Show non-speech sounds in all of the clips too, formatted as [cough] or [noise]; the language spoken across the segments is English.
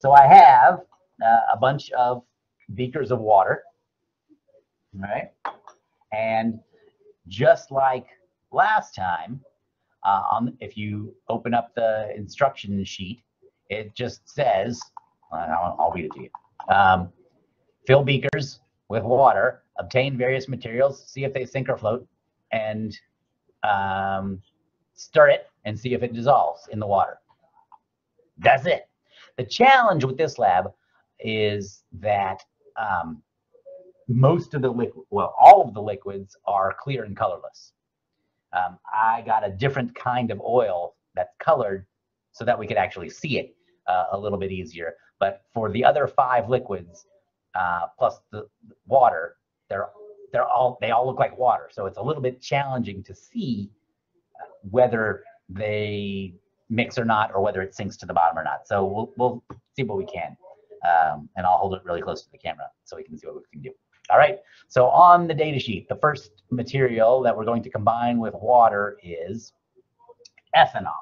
So I have uh, a bunch of beakers of water, right? And just like last time, uh, on, if you open up the instruction sheet, it just says, I'll, I'll read it to you. Um, fill beakers with water, obtain various materials, see if they sink or float, and um, stir it and see if it dissolves in the water. That's it. The challenge with this lab is that um, most of the liquid, well, all of the liquids are clear and colorless. Um, I got a different kind of oil that's colored so that we could actually see it uh, a little bit easier. But for the other five liquids, uh, plus the water, they're they're all they all look like water. So it's a little bit challenging to see uh, whether they mix or not, or whether it sinks to the bottom or not. So we'll we'll see what we can, um, and I'll hold it really close to the camera so we can see what we can do. All right. So on the data sheet, the first material that we're going to combine with water is ethanol.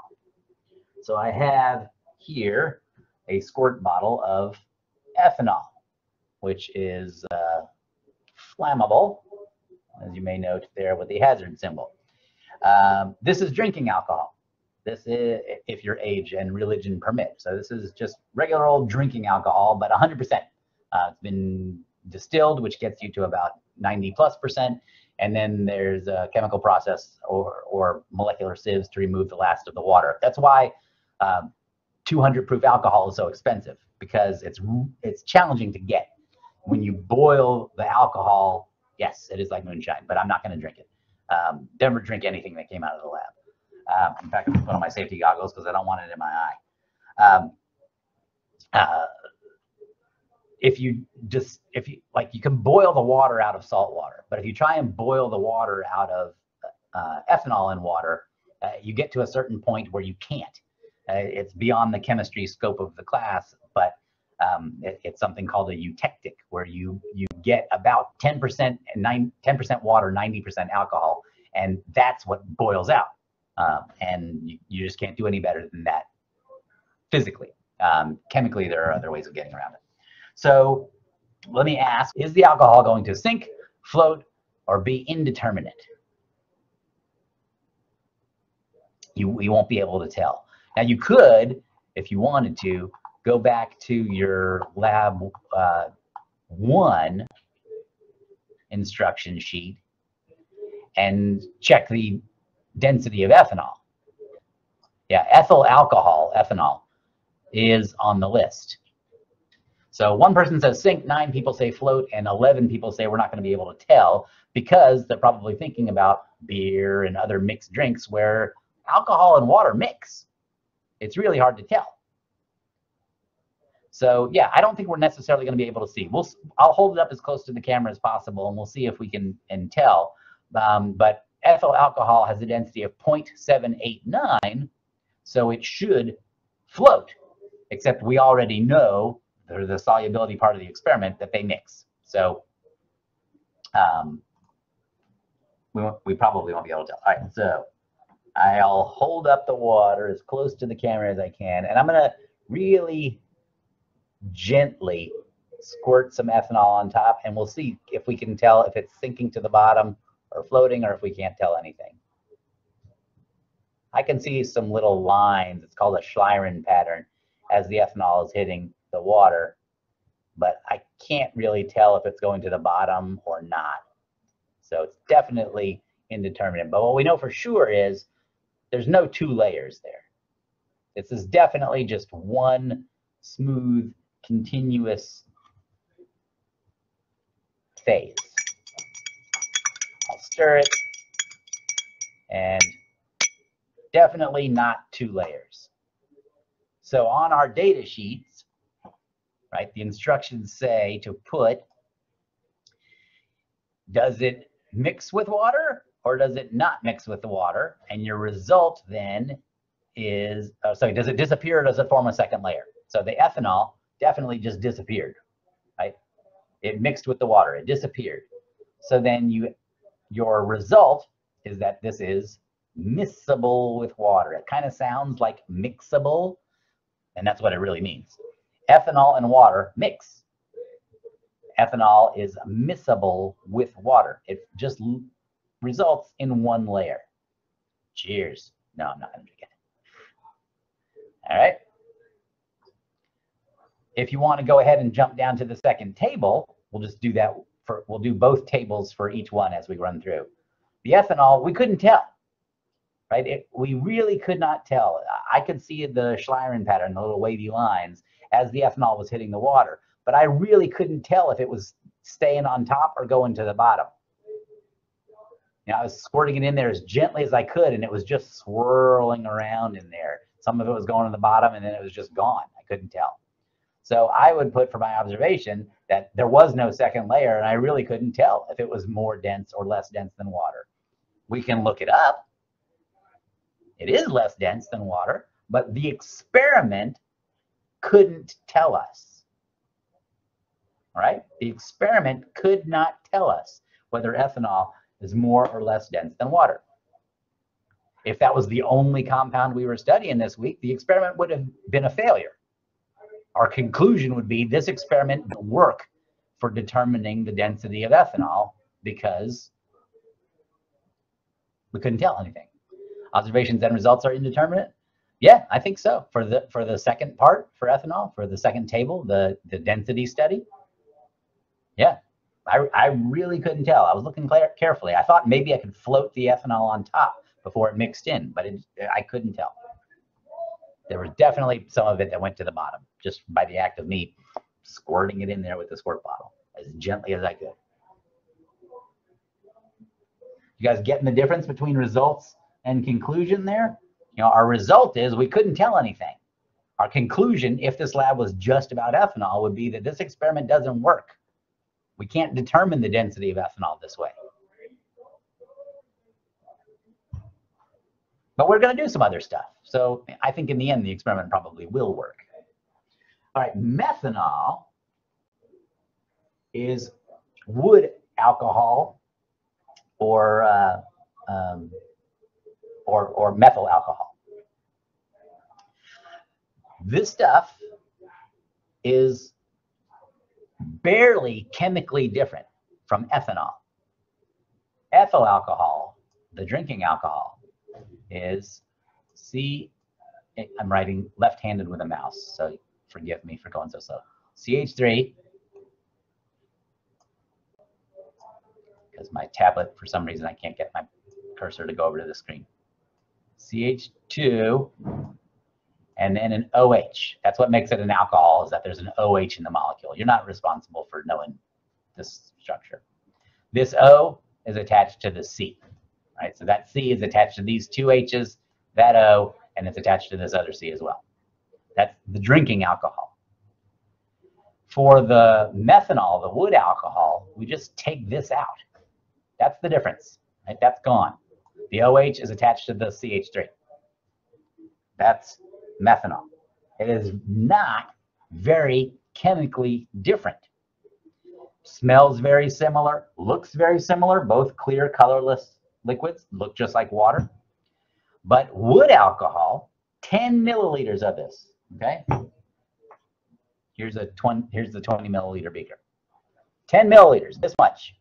So I have here a squirt bottle of ethanol, which is uh, flammable, as you may note there with the hazard symbol. Um, this is drinking alcohol. This is if your age and religion permit. So this is just regular old drinking alcohol, but 100%. Uh, it's been distilled, which gets you to about 90 plus percent. And then there's a chemical process or, or molecular sieves to remove the last of the water. That's why um, 200 proof alcohol is so expensive because it's it's challenging to get. When you boil the alcohol, yes, it is like moonshine, but I'm not going to drink it. Um, never drink anything that came out of the lab. Um, in fact, I'm put on my safety goggles because I don't want it in my eye. Um, uh, if you just if you like you can boil the water out of salt water but if you try and boil the water out of uh, ethanol in water uh, you get to a certain point where you can't uh, it's beyond the chemistry scope of the class, but um, it, it's something called a eutectic, where you you get about 10% 9 10% water, 90% alcohol, and that's what boils out. Um, and you, you, just can't do any better than that physically. Um, chemically, there are other ways of getting around it. So let me ask, is the alcohol going to sink, float, or be indeterminate? You, you won't be able to tell. Now you could, if you wanted to, go back to your lab uh, one instruction sheet and check the density of ethanol. Yeah, ethyl alcohol, ethanol, is on the list. So one person says sink, nine people say float, and 11 people say we're not going to be able to tell because they're probably thinking about beer and other mixed drinks where alcohol and water mix it's really hard to tell. So yeah, I don't think we're necessarily going to be able to see. We'll I'll hold it up as close to the camera as possible, and we'll see if we can and tell. Um, but ethyl alcohol has a density of 0.789, so it should float. Except we already know the, the solubility part of the experiment that they mix. So um, we, we probably won't be able to tell. All right, so I'll hold up the water as close to the camera as I can, and I'm gonna really gently squirt some ethanol on top, and we'll see if we can tell if it's sinking to the bottom or floating, or if we can't tell anything. I can see some little lines. It's called a Schlieren pattern as the ethanol is hitting the water, but I can't really tell if it's going to the bottom or not. So it's definitely indeterminate. But what we know for sure is there's no two layers there. This is definitely just one smooth, continuous phase. It, and definitely not two layers. So on our data sheets, right, the instructions say to put, does it mix with water or does it not mix with the water? And your result then is, oh, sorry, does it disappear or does it form a second layer? So the ethanol definitely just disappeared, right? It mixed with the water, it disappeared. So then you, your result is that this is miscible with water. It kind of sounds like mixable, and that's what it really means. ethanol and water mix. Ethanol is miscible with water. It just results in one layer. Cheers. No, I'm not going to drink it. All right. If you want to go ahead and jump down to the second table, we'll just do that for, we'll do both tables for each one as we run through. The ethanol, we couldn't tell, right? It, we really could not tell. I could see the Schlieren pattern, the little wavy lines, as the ethanol was hitting the water, but I really couldn't tell if it was staying on top or going to the bottom. I was squirting it in there as gently as I could, and it was just swirling around in there. Some of it was going to the bottom, and then it was just gone. I couldn't tell. So I would put for my observation that there was no second layer, and I really couldn't tell if it was more dense or less dense than water. We can look it up. It is less dense than water, but the experiment couldn't tell us. All right? The experiment could not tell us whether ethanol is more or less dense than water. If that was the only compound we were studying this week, the experiment would have been a failure. Our conclusion would be this experiment didn't work for determining the density of ethanol because we couldn't tell anything. Observations and results are indeterminate. Yeah, I think so. For the for the second part for ethanol, for the second table, the the density study. Yeah, I, I really couldn't tell. I was looking carefully. I thought maybe I could float the ethanol on top before it mixed in, but it, I couldn't tell. There was definitely some of it that went to the bottom just by the act of me squirting it in there with the squirt bottle as gently as I could. You guys getting the difference between results and conclusion there? You know, our result is we couldn't tell anything. Our conclusion, if this lab was just about ethanol, would be that this experiment doesn't work. We can't determine the density of ethanol this way. But we're going to do some other stuff. So I think in the end, the experiment probably will work. All right, methanol is wood alcohol or uh, um, or, or methyl alcohol. This stuff is barely chemically different from ethanol. Ethyl alcohol, the drinking alcohol, is C. Eh, I'm writing left-handed with a mouse, so forgive me for going so slow. CH3, because my tablet, for some reason, I can't get my cursor to go over to the screen. CH2, and then an OH. That's what makes it an alcohol is that there's an OH in the molecule. You're not responsible for knowing this structure. This O is attached to the C, right? So that C is attached to these two H's, that O, and it's attached to this other C as well. That's the drinking alcohol. For the methanol, the wood alcohol, we just take this out. That's the difference, right? That's gone. The OH is attached to the CH3. That's methanol. It is not very chemically different. Smells very similar, looks very similar, both clear, colorless liquids, look just like water. But wood alcohol, 10 milliliters of this, okay? Here's a 20, here's the 20 milliliter beaker. 10 milliliters, this much,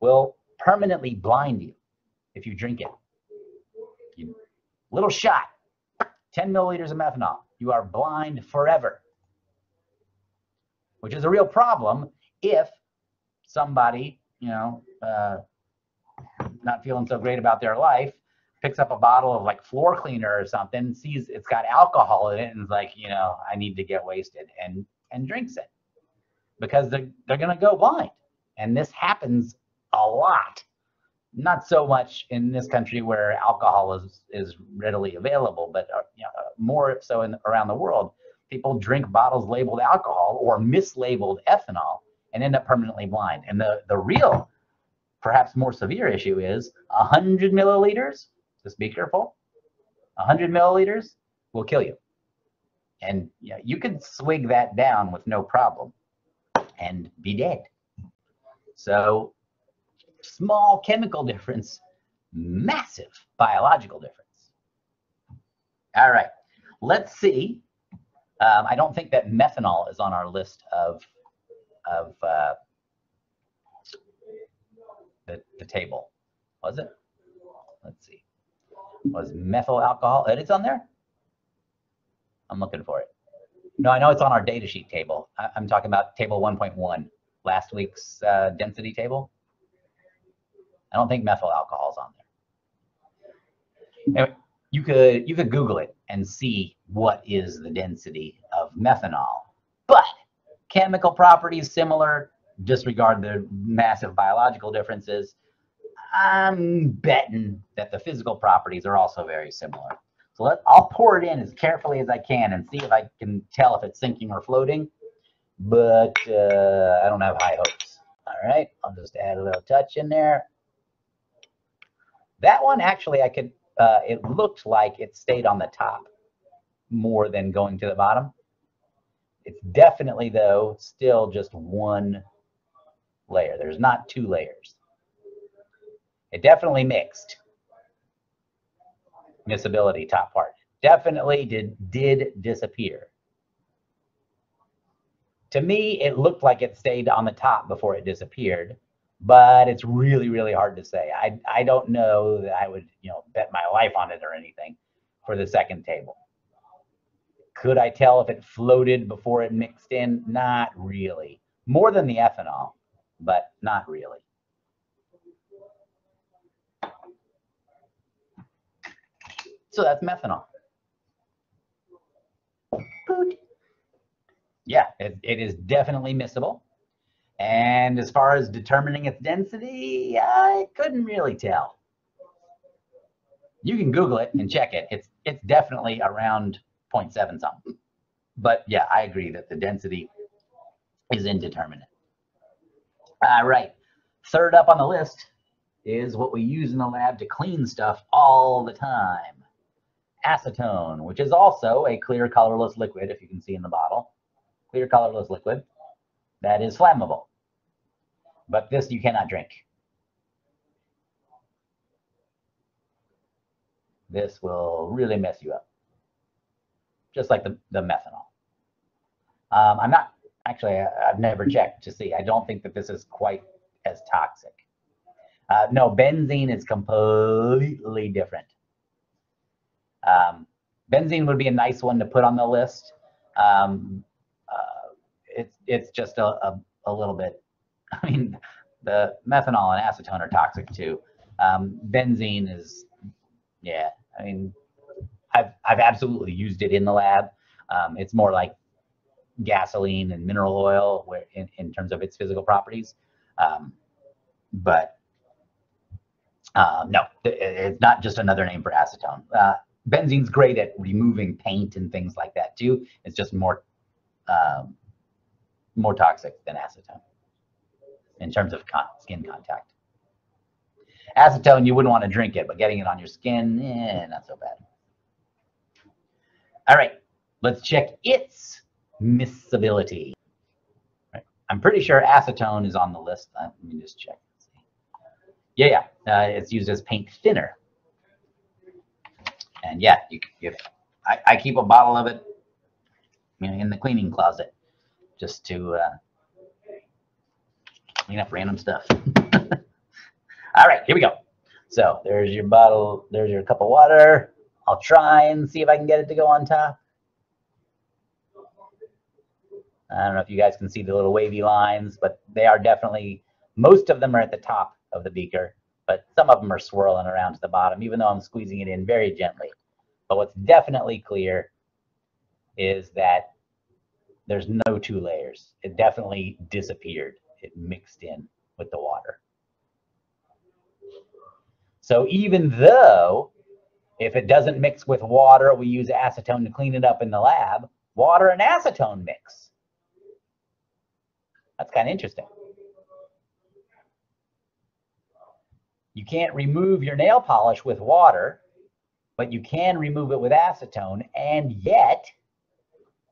will permanently blind you if you drink it. You, little shot, 10 milliliters of methanol, you are blind forever, which is a real problem if somebody, you know, uh, not feeling so great about their life, picks up a bottle of like floor cleaner or something, sees it's got alcohol in it, and is like, you know, I need to get wasted, and and drinks it because they're they're gonna go blind, and this happens a lot not so much in this country where alcohol is is readily available, but uh, you know, more so in around the world. People drink bottles labeled alcohol or mislabeled ethanol and end up permanently blind. And the the real, perhaps more severe issue is 100 milliliters. Just be careful. 100 milliliters will kill you, and you, you can swig that down with no problem and be dead. So small chemical [laughs] difference, massive biological difference. All right, let's see Um, I don't think that methanol is on our list of of uh, the, the table. Was it? Let's see. Was methyl alcohol? edits on there? I'm looking for it. No, I know it's on our data sheet table. I, am talking about table 1.1, last week's uh, density table. I don't think methyl alcohol is on there. Anyway, you could you could Google it and see what is the density of methanol. But chemical properties similar, disregard the massive biological differences. I'm betting that the physical properties are also very similar. So let, I'll pour it in as carefully as I can and see if I can tell if it's sinking or floating. But uh, I don't have high hopes. All right, I'll just add a little touch in there. That one actually, I could. Uh, it looked like it stayed on the top more than going to the bottom. It's definitely though still just one layer. There's not two layers. It definitely mixed miscibility top part. Definitely did, did disappear. To me, it looked like it stayed on the top before it disappeared, but it's really, really hard to say. I, I don't know that I would, you know, bet my life on it or anything for the second table. Could I tell if it floated before it mixed in? Not really. More than the ethanol, but not really. So that's methanol. Yeah, it, it is definitely miscible. And as far as determining its density, I couldn't really tell. You can Google it and check it. It's it's definitely around 0.7 something. But yeah, I agree that the density is indeterminate. All right. Third up on the list is what we use in the lab to clean stuff all the time acetone, which is also a clear colorless liquid, if you can see in the bottle. Clear colorless liquid that is flammable. But this you cannot drink. This will really mess you up, just like the, the methanol. Um, I'm not, actually, I, have never checked to see. I don't think that this is quite as toxic. Uh, no, benzene is completely different. Um, benzene would be a nice one to put on the list. Um, uh, it's it's just a, a, a, little bit. [laughs] I mean, the methanol and acetone are toxic too. Um, benzene is, yeah. I mean, I've I've absolutely used it in the lab. Um, it's more like gasoline and mineral oil where, in, in terms of its physical properties. Um, but uh, no, it's not just another name for acetone. Uh, benzene's great at removing paint and things like that too. It's just more um, more toxic than acetone in terms of con skin contact. Acetone, you wouldn't want to drink it, but getting it on your skin, eh, not so bad. All right, let's check its miscibility. Right. I'm pretty sure acetone is on the list. Let me just check. Yeah, yeah, uh, it's used as paint thinner. And yeah, you, if I, I keep a bottle of it in the cleaning closet just to uh, clean up random stuff. [laughs] All right, here we go. So there's your bottle, there's your cup of water. I'll try and see if I can get it to go on top. I don't know if you guys can see the little wavy lines, but they are definitely, most of them are at the top of the beaker but some of them are swirling around to the bottom, even though I'm squeezing it in very gently. But what's definitely clear is that there's no two layers. It definitely disappeared. It mixed in with the water. So even though if it doesn't mix with water, we use acetone to clean it up in the lab, water and acetone mix. That's kind of interesting. You can't remove your nail polish with water, but you can remove it with acetone, and yet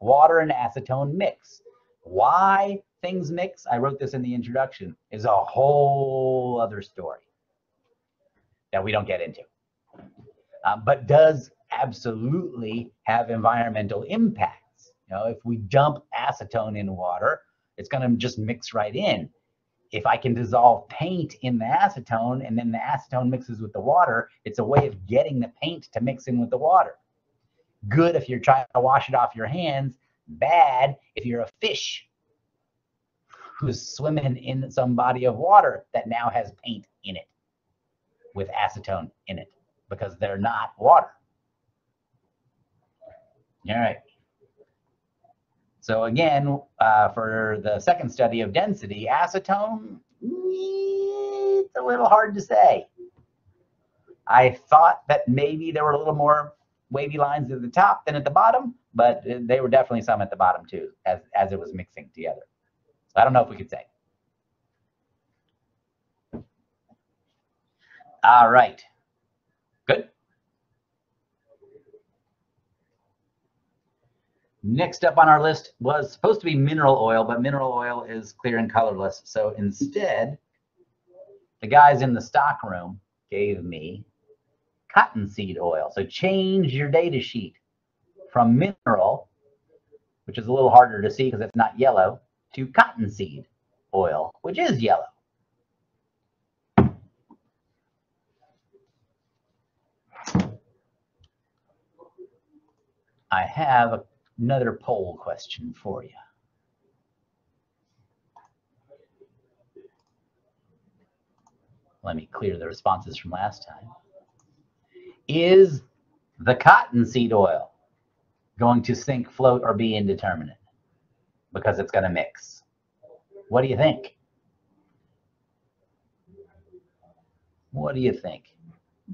water and acetone mix. Why things mix, I wrote this in the introduction, is a whole other story that we don't get into. Um, but does absolutely have environmental impacts. You know, if we dump acetone in water, it's going to just mix right in. If I can dissolve paint in the acetone and then the acetone mixes with the water, it's a way of getting the paint to mix in with the water. Good if you're trying to wash it off your hands. Bad if you're a fish who's swimming in some body of water that now has paint in it with acetone in it because they're not water. All right. So again, uh, for the second study of density, acetone, it's a little hard to say. I thought that maybe there were a little more wavy lines at the top than at the bottom, but they were definitely some at the bottom too, as, as it was mixing together. So I don't know if we could say. All right. Good. Next up on our list was supposed to be mineral oil, but mineral oil is clear and colorless. So instead, the guys in the stock room gave me cottonseed oil. So change your data sheet from mineral, which is a little harder to see because it's not yellow, to cottonseed oil, which is yellow. I have another poll question for you. Let me clear the responses from last time. Is the cottonseed oil going to sink, float, or be indeterminate? Because it's going to mix. What do you think? What do you think?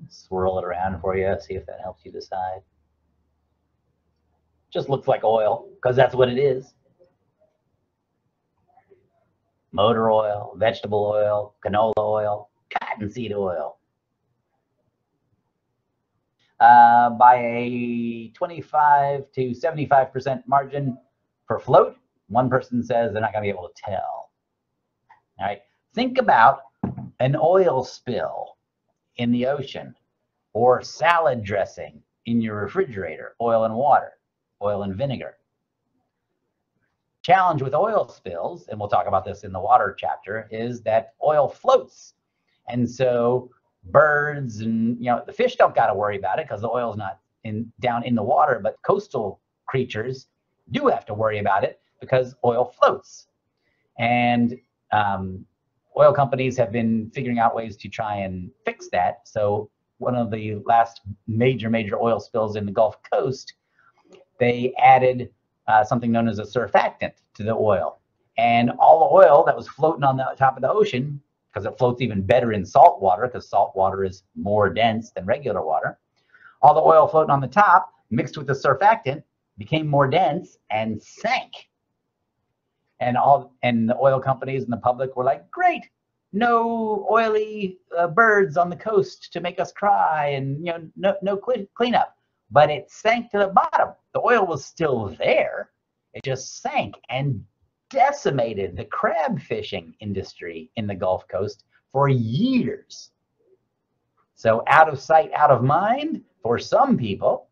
Swirl it around for you, see if that helps you decide. Just looks like oil, because that's what it is. Motor oil, vegetable oil, canola oil, cottonseed oil. Uh, by a 25 to 75% margin for float, one person says they're not going to be able to tell. All right. Think about an oil spill in the ocean or salad dressing in your refrigerator, oil and water oil and vinegar. Challenge with oil spills, and we'll talk about this in the water chapter, is that oil floats. And so birds and you know the fish don't got to worry about it because the oil's not in down in the water, but coastal creatures do have to worry about it because oil floats. And um, oil companies have been figuring out ways to try and fix that. So one of the last major, major oil spills in the Gulf Coast they added uh, something known as a surfactant to the oil. And all the oil that was floating on the top of the ocean, because it floats even better in salt water, because salt water is more dense than regular water, all the oil floating on the top mixed with the surfactant became more dense and sank. And all and the oil companies and the public were like, great, no oily uh, birds on the coast to make us cry, and you know, no no cleanup but it sank to the bottom. The oil was still there. It just sank and decimated the crab fishing industry in the Gulf Coast for years. So out of sight, out of mind for some people,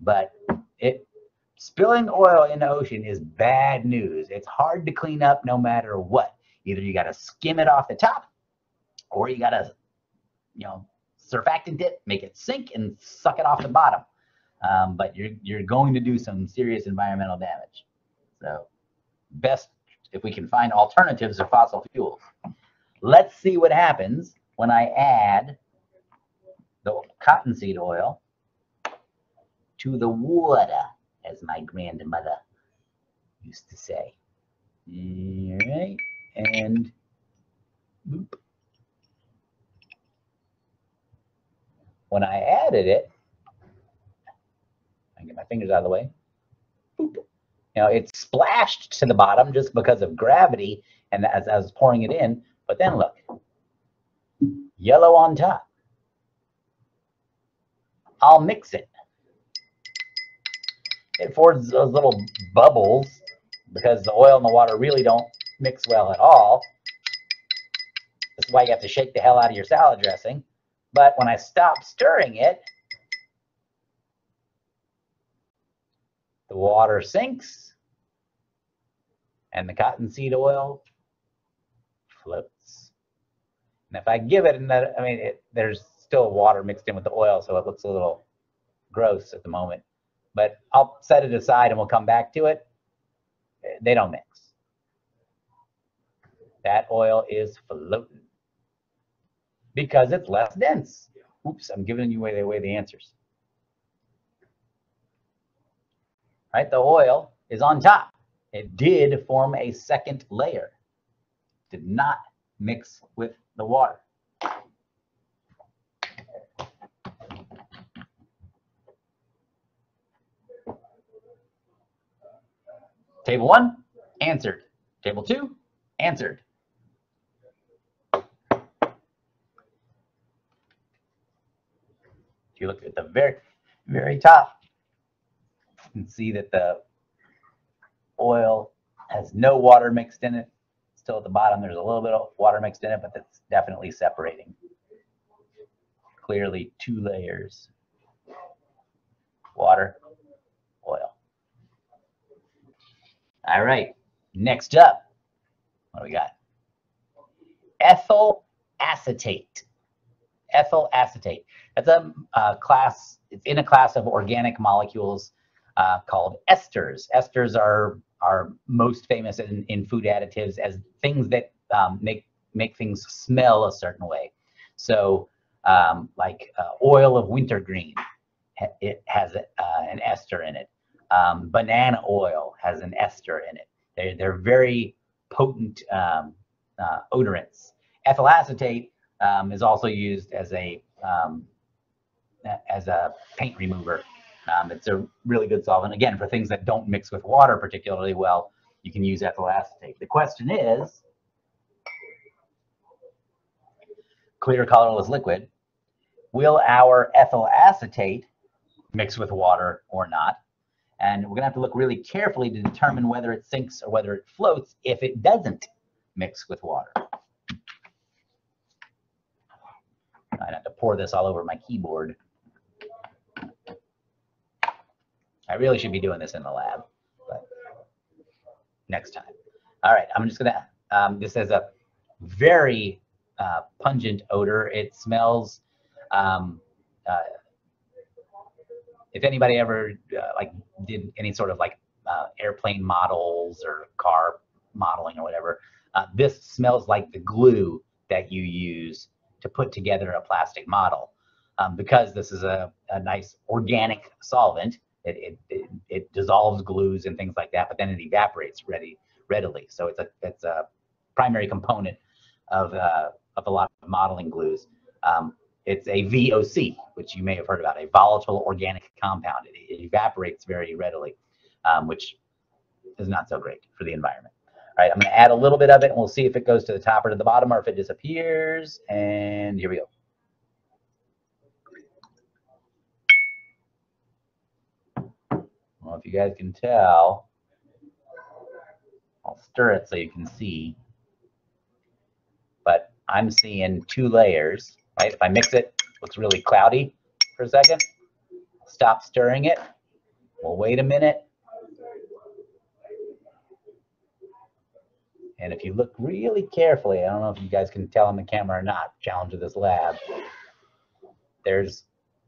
but it spilling oil in the ocean is bad news. It's hard to clean up no matter what. Either you got to skim it off the top or you got to, you know, surfactant it, make it sink and suck it off the bottom um, but you're you're going to do some serious environmental damage. So best if we can find alternatives to fossil fuels. Let's see what happens when I add the cottonseed oil to the water, as my grandmother used to say. All right, and boop. When I added it, I get my fingers out of the way. Boop. You know, it splashed to the bottom just because of gravity and as I was pouring it in. But then look, yellow on top. I'll mix it. It forms those little bubbles because the oil and the water really don't mix well at all. That's why you have to shake the hell out of your salad dressing. But when I stop stirring it, the water sinks And the cottonseed oil floats. And if I give it another, I mean, it, there's still water mixed in with the oil, so it looks a little gross at the moment. But I'll set it aside and we'll come back to it. They don't mix. That oil is floating because it's less dense. Oops, I'm giving you away, away the answers. Right, the oil is on top. It did form a second layer. Did not mix with the water. Table one, answered. Table two, answered. If you look at the very, very top, can see that the oil has no water mixed in it. Still at the bottom, there's a little bit of water mixed in it, but that's definitely separating. Clearly two layers. Water, oil. All right, next up, what do we got? Ethyl acetate. Ethyl acetate. That's a uh, class, it's in a class of organic molecules uh, called esters. Esters are are most famous in, in food additives as things that um, make make things smell a certain way. So, um, like uh, oil of wintergreen, it has uh, an ester in it. Um, banana oil has an ester in it. They're, they're very potent um, uh, odorants. Ethyl acetate um, is also used as a um, as a paint remover um, it's a really good solvent. Again, for things that don't mix with water particularly well, you can use ethyl acetate. The question is, clear colorless liquid, will our ethyl acetate mix with water or not? And we're gonna have to look really carefully to determine whether it sinks or whether it floats if it doesn't mix with water. I have to pour this all over my keyboard. I really should be doing this in the lab, but next time. All right, I'm just gonna, um, this has a very uh, pungent odor. It smells, um, uh, if anybody ever uh, like did any sort of like uh, airplane models or car modeling or whatever, uh, this smells like the glue that you use to put together a plastic model. Um, because this is a, a nice organic solvent, it, it, it, it, dissolves glues and things like that, but then it evaporates ready, readily. So it's a, it's a primary component of, uh, of a lot of modeling glues. Um, it's a VOC, which you may have heard about, a volatile organic compound. It, it evaporates very readily, um, which is not so great for the environment. All right, I'm going to add a little bit of it, and we'll see if it goes to the top or to the bottom, or if it disappears. And here we go. Well, if you guys can tell, I'll stir it so you can see. But I'm seeing two layers, right? If I mix it, it looks really cloudy for a second. Stop stirring it. We'll wait a minute. And if you look really carefully, I don't know if you guys can tell on the camera or not, challenge of this lab, there's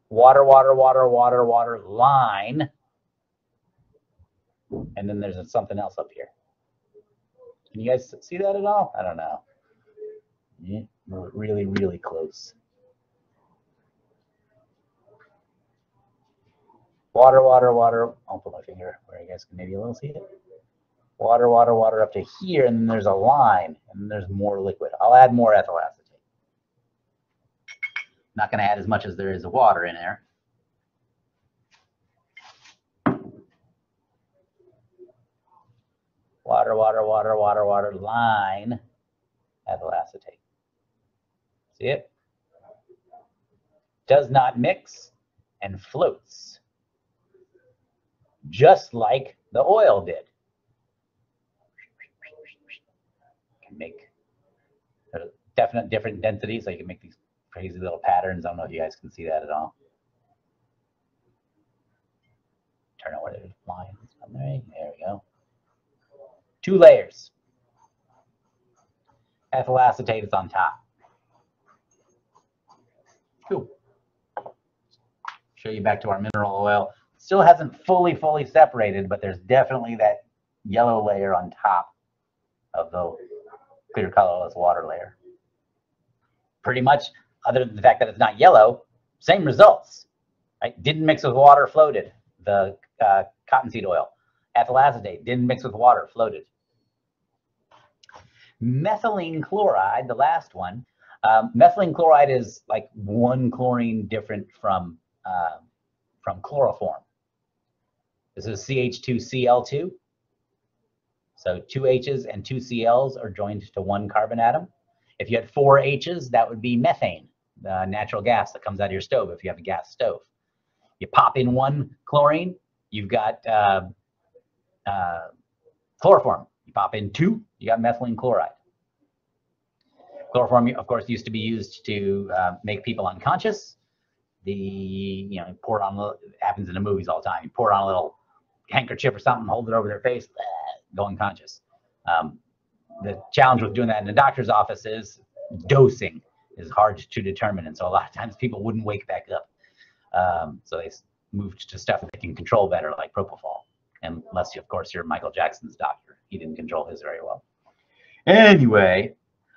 water, water, water, water, water line and then there's something else up here. Can you guys see that at all? I don't know. Yeah, we're really, really close. Water, water, water. I'll put my finger where you guys can maybe a little see it. Water, water, water up to here, and then there's a line, and there's more liquid. I'll add more ethyl acetate. Not going to add as much as there is of water in there. Water, water, water, water, water, line ethyl acetate. See it? Does not mix and floats, just like the oil did. Can make uh, definite different densities, so you can make these crazy little patterns. I don't know if you guys can see that at all. Turn out where there's lines. There we go. Two layers. Ethyl acetate is on top. Cool. Show you back to our mineral oil. Still hasn't fully, fully separated, but there's definitely that yellow layer on top of the clear colorless water layer. Pretty much, other than the fact that it's not yellow, same results. Right? Didn't mix with water, floated. The uh, cottonseed oil. Ethyl acetate didn't mix with water, floated. Methylene chloride, the last one. Um, methylene chloride is like one chlorine different from uh, from chloroform. This is CH2Cl2. So two H's and two Cl's are joined to one carbon atom. If you had four H's, that would be methane, the natural gas that comes out of your stove if you have a gas stove. You pop in one chlorine, you've got uh, uh, chloroform. You pop in two, you got methylene chloride. Chloroform, of course, used to be used to uh, make people unconscious. The, you know, pour it on, happens in the movies all the time. You pour it on a little handkerchief or something, hold it over their face, [sniffs] go unconscious. Um, the challenge with doing that in the doctor's office is dosing is hard to determine. And so a lot of times people wouldn't wake back up. Um, so they moved to stuff that they can control better, like propofol. Unless, you, of course, you're Michael Jackson's doctor. He didn't control his very well. Anyway,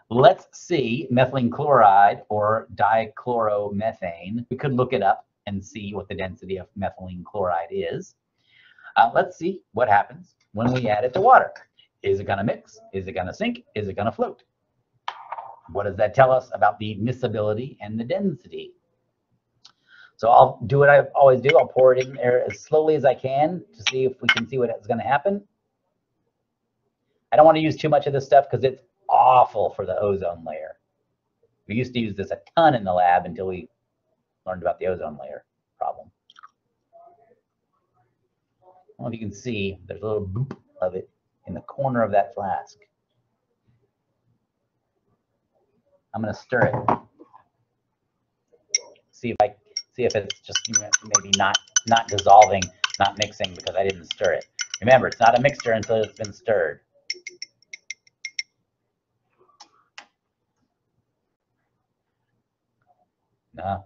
let's see methylene chloride or dichloromethane. We could look it up and see what the density of methylene chloride is. Uh, let's see what happens when we add it to water. Is it going to mix? Is it going to sink? Is it going to float? What does that tell us about the miscibility and the density? So I'll do what I always do. I'll pour it in there as slowly as I can to see if we can see what's going to happen. I don't want to use too much of this stuff because it's awful for the ozone layer. We used to use this a ton in the lab until we learned about the ozone layer problem. I don't know if you can see, there's a little boop of it in the corner of that flask. I'm going to stir it. See if I see if it's just maybe not not dissolving, not mixing because I didn't stir it. Remember, it's not a mixture until it's been stirred. No,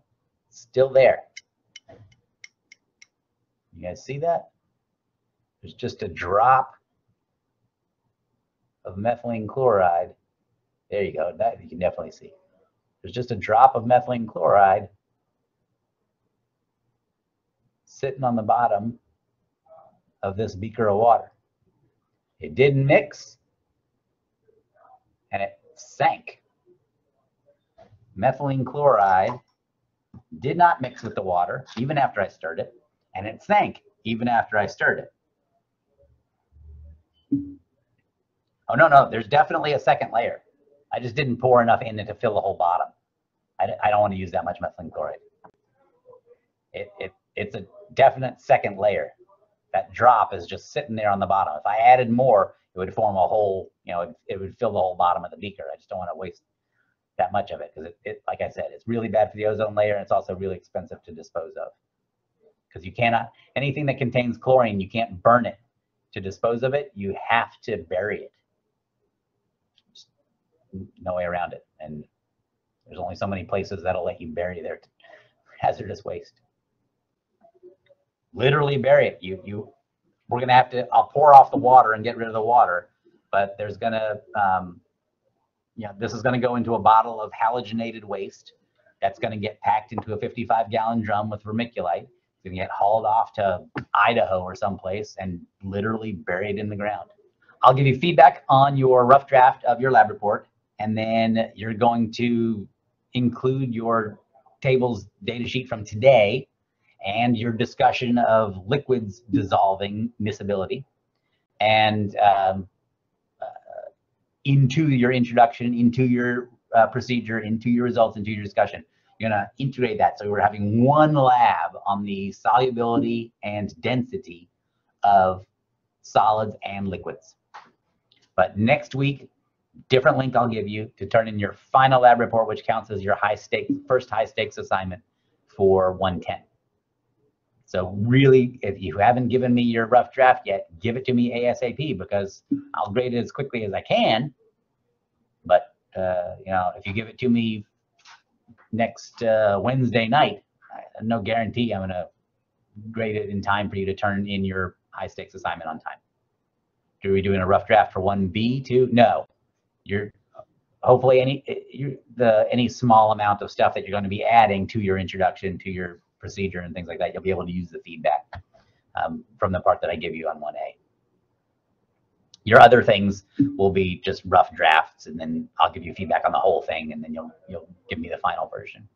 still there. You guys see that? There's just a drop of methylene chloride. There you go. That you can definitely see. There's just a drop of methylene chloride sitting on the bottom of this beaker of water. It didn't mix and it sank. Methylene chloride did not mix with the water even after I stirred it, and it sank even after I stirred it. Oh, no, no, there's definitely a second layer. I just didn't pour enough in it to fill the whole bottom. I, I don't want to use that much methylene chloride. It, it, it's a definite second layer. That drop is just sitting there on the bottom. If I added more, it would form a whole, you know, it, it would fill the whole bottom of the beaker. I just don't want to waste that much of it because it, it, like I said, it's really bad for the ozone layer and it's also really expensive to dispose of. Because you cannot, anything that contains chlorine, you can't burn it to dispose of it. You have to bury it. Just no way around it. And there's only so many places that'll let you bury their [laughs] hazardous waste literally bury it. You you we're gonna have to. I'll pour off the water and get rid of the water, but there's gonna um, you know this is gonna go into a bottle of halogenated waste. That's gonna get packed into a 55 gallon drum with vermiculite. It's gonna get hauled off to Idaho or someplace and literally buried in the ground. I'll give you feedback on your rough draft of your lab report, and then you're going to include your tables data sheet from today and your discussion of liquids dissolving miscibility and um, uh, into your introduction, into your uh, procedure, into your results, into your discussion. You're going to integrate that. So we're having one lab on the solubility and density of solids and liquids. But next week, different link I'll give you to turn in your final lab report, which counts as your high stakes, first high stakes assignment for 110. So really, if you haven't given me your rough draft yet, give it to me ASAP because I'll grade it as quickly as I can. But uh, you know, if you give it to me next uh, Wednesday night, I, no guarantee I'm gonna grade it in time for you to turn in your high stakes assignment on time. Are we doing a rough draft for one B too? No, you're hopefully any you, the any small amount of stuff that you're going to be adding to your introduction to your procedure and things like that, you'll be able to use the feedback um, from the part that I give you on 1A. Your other things will be just rough drafts, and then I'll give you feedback on the whole thing, and then you'll you'll give me the final version.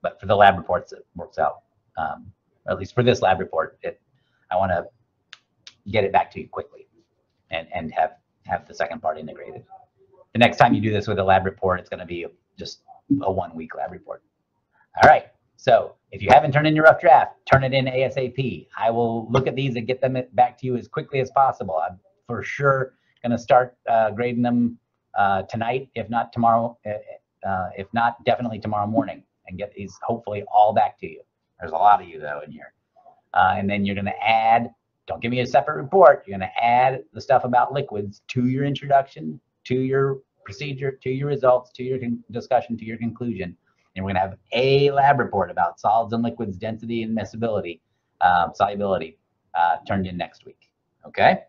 But for the lab reports, it works out. Um, at least for this lab report, it I want to get it back to you quickly, and and have have the second part integrated. The next time you do this with a lab report, it's going to be just a one week lab report. All right. So if you haven't turned in your rough draft, turn it in ASAP. I will look at these and get them back to you as quickly as possible. I'm for sure going to start uh, grading them uh, tonight, if not tomorrow, uh, uh, if not definitely tomorrow morning, and get these hopefully all back to you. There's a lot of you though in here. Uh, and then you're going to add, don't give me a separate report, you're going to add the stuff about liquids to your introduction, to your procedure, to your results, to your discussion, to your conclusion and we're going to have a lab report about solids and liquids density and miscibility, um, solubility, uh, turned in next week. Okay.